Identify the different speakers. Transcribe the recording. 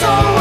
Speaker 1: so